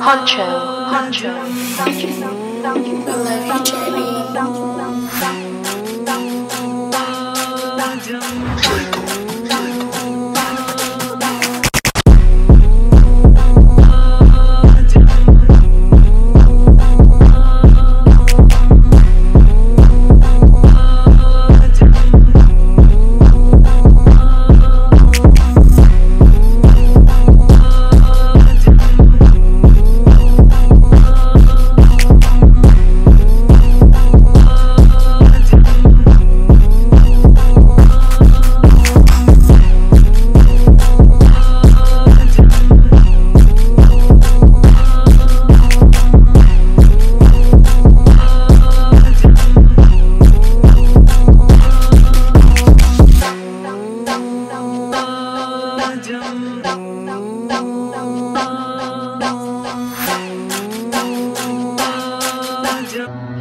Honcho, honcho. I love you, Jeremy. 就。